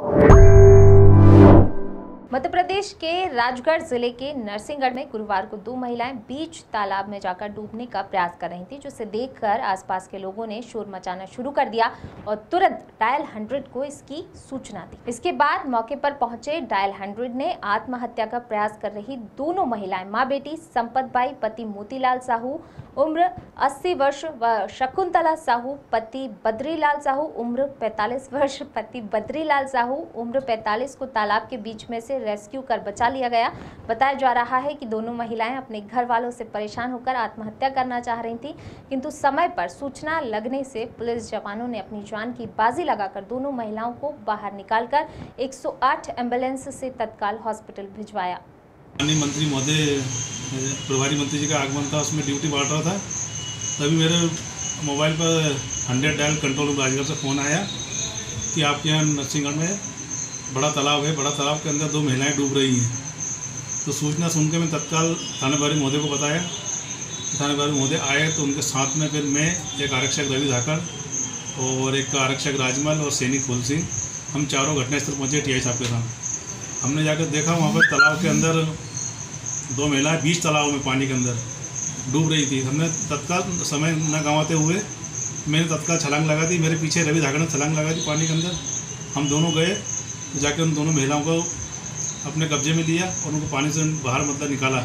Thank you. Madhya Pradesh के राजगढ़ ज़िले के नरसिंहगढ़ में गुरुवार को दो महिलाएँ बीच तालाब में जाकर डूबने का प्रयास कर रही थी, जिसे देखकर आसपास के लोगों ने शोर मचाना शुरू कर दिया और तुरंत डायल हंड्रेड को इसकी सूचना दी। इसके बाद मौके पर पहुँचे डायल हंड्रेड ने आत्महत्या का प्रयास कर रही दोनों महिलाएँ, माँ बेटी संपत बाई, पति मोतीलाल साहू, उम्र 80 वर्ष व शकुंतला साहू, पति बद्रीलाल साहू, उम्र 45 वर्ष, पति बद्रीलाल साहू, उम्र 45 को तालाब के बीच में से रेस्क्यू कर बचा लिया गया। बताया जा रहा है कि दोनों महिलाएँ अपने घर वालों से परेशान होकर आत्महत्या करना चाह रही थी, किंतु समय पर सूचना लगने से पुलिस जवानों ने अपनी जान की बाजी लगाकर दोनों महिलाओं को बाहर निकालकर 108 एंबुलेंस से तत्काल हॉस्पिटल भिजवाया। माननीय मंत्री महोदय प्रभारी मंत्री जी का आगमन था, उसमें ड्यूटी बांट रहा था। तभी मेरे मोबाइल पर हंड्रेड डायल कंट्रोल राजगढ़ से फ़ोन आया कि आपके यहाँ नरसिंहगढ़ में बड़ा तालाब है, बड़ा तालाब के अंदर दो महिलाएँ डूब रही हैं। तो सूचना सुन के मैं तत्काल थाने प्रभारी महोदय को बताया। थाने प्रभारी महोदय आए तो उनके साथ में फिर मैं, एक आरक्षक रवि धाकड़ और एक आरक्षक राजमल और सैनिक फूल सिंह, हम चारों घटनास्थल पहुँचे टी आई साहब के साथ। हमने जाकर देखा वहाँ पर तालाब के अंदर दो महिलाएँ बीच तालाब में पानी के अंदर डूब रही थी। हमने तत्काल समय न गंवाते हुए मैंने तत्काल छलांग लगा दी, मेरे पीछे रवि धागड़ ने छलांग लगा दी पानी के अंदर। हम दोनों गए जाके उन दोनों महिलाओं को अपने कब्जे में लिया और उनको पानी से बाहर मतलब निकाला।